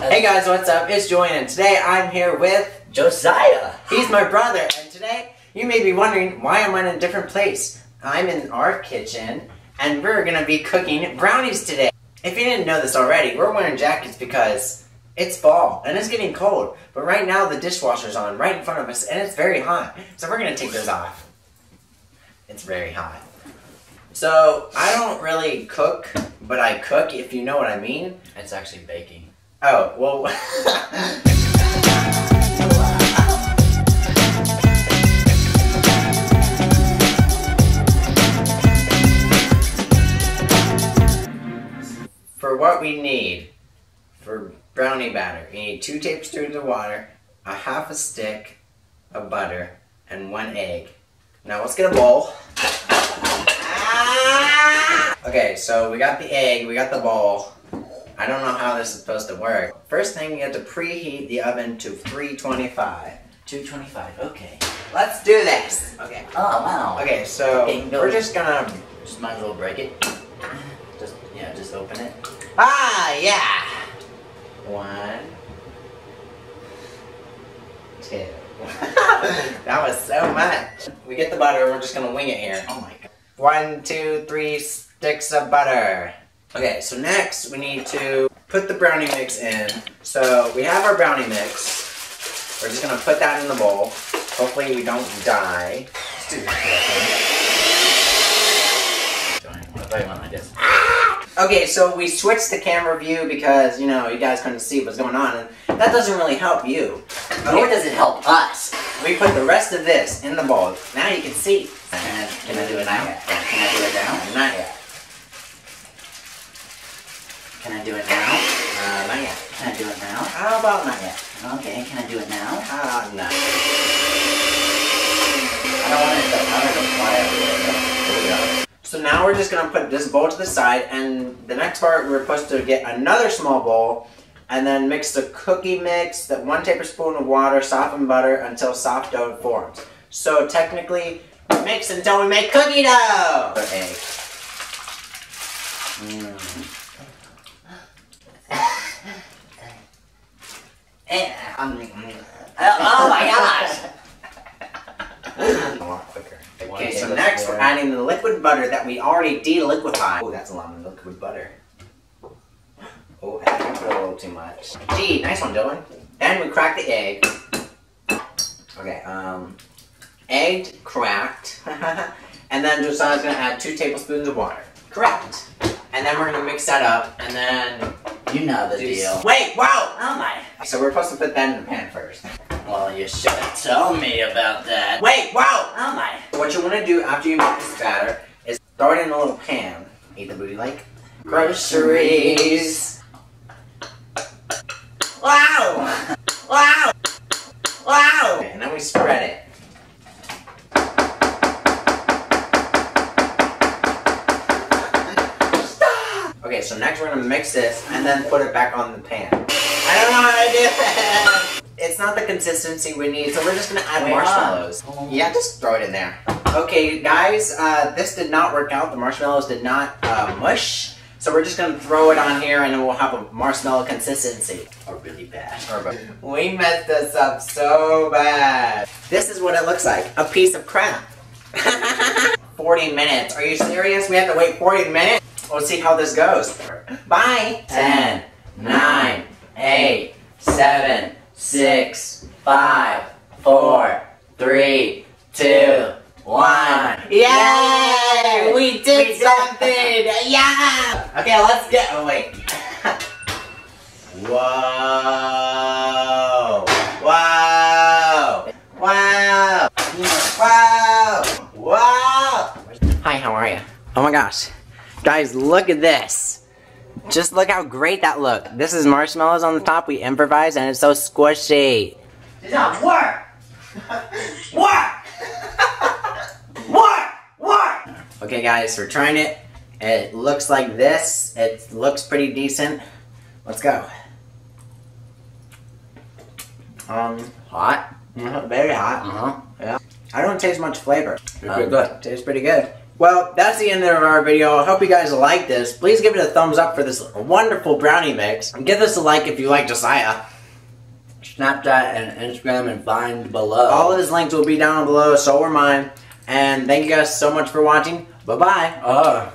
Hey guys, what's up? It's Julian, and today I'm here with Josiah. He's my brother, and today you may be wondering why am I'm in a different place. I'm in our kitchen, and we're gonna be cooking brownies today. If you didn't know this already, we're wearing jackets because it's fall and it's getting cold. But right now the dishwasher's on right in front of us, and it's very hot. So we're gonna take those off. It's very hot. So I don't really cook, but I cook if you know what I mean. It's actually baking. Oh, well. for what we need for brownie batter, you need two tablespoons of water, a half a stick of butter, and one egg. Now let's get a bowl. Ah! Okay, so we got the egg, we got the bowl. I don't know how this is supposed to work. First thing, you have to preheat the oven to 325. 225, okay. Let's do this. Okay. Oh, wow. Okay, so Okay, go. we're just gonna. Just might as well break it. Just, yeah, just open it. Ah, yeah. One, two. that was so much. We get the butter. We're just gonna wing it here. Oh my god. One, two, three sticks of butter. Okay, so next we need to put the brownie mix in. So we have our brownie mix. We're just gonna put that in the bowl. Hopefully we don't die. Let's do this correctly. What if I like this? Okay, so we switched to camera view because, you know, you guys couldn't see what's going on, and that doesn't really help you. Nor does it help us. We put the rest of this in the bowl. Now you can see. Can I, can I do it now? Can I do it now? Not yet. Can I do it now? Uh, not yet. Can I do it now? How about not yet? Okay, can I do it now? Uh, no. I don't want it to, I to fly everywhere. Here we go. So now we're just gonna put this bowl to the side, and the next part we're supposed to get another small bowl, and then mix the cookie mix, that one tablespoon of water, soften butter until soft dough forms. So technically, mix until we make cookie dough. Egg. Mm. Eh, um, mm. Oh, oh my gosh! A lot quicker. Okay, so next we're adding the liquid butter that we already de-liquefied. Oh, that's a lot of liquid butter. Oh, I think I put a little too much. Gee, nice one, Dylan. And we crack the egg. Okay, um, egg cracked. and then Josiah's gonna add two tablespoons of water. Correct. And then we're gonna mix that up, and then You know the deal. Wait, wow! Oh my. So we're supposed to put that in the pan first. Well, you should have told me about that. Wait, wow! Oh my. What you want to do after you make this batter is throw it in a little pan. Eat the booty like groceries. Wow! Wow! Wow! Okay, and then we spread it. Okay, so next we're gonna mix this and then put it back on the pan. I don't know how to do it. It's not the consistency we need, so we're just gonna add Wait, marshmallows. Yeah, just throw it in there. Okay, guys, uh, this did not work out. The marshmallows did not uh, mush. So we're just gonna throw it on here and we'll have a marshmallow consistency. Or really bad. We messed this up so bad. This is what it looks like. A piece of crap. 40 minutes. Are you serious? We have to wait 40 minutes? We'll see how this goes. Bye. 10, 9, 8, 7, 6, 5, 4, 3, 2, 1. Yay! We did We did something! Yeah! Okay, let's get. Oh, wait. Whoa! Wow! Wow! Wow! Wow! Hi, how are you? Oh my gosh. Guys, look at this. Just look how great that looked. This is marshmallows on the top. We improvised and it's so squishy. Does not work! What? what? What? Okay, guys, we're trying it. It looks like this. It looks pretty decent. Let's go. Um, hot. Mhm, Very hot. Uh huh. Yeah. I don't taste much flavor. It's pretty Um, good. Tastes pretty good. Well, that's the end of our video. I hope you guys like this. Please give it a thumbs up for this wonderful brownie mix. And give us a like if you like Josiah. Snapchat and Instagram and find below. All of his links will be down below, so are mine. And thank you guys so much for watching. Bye-bye. Uh.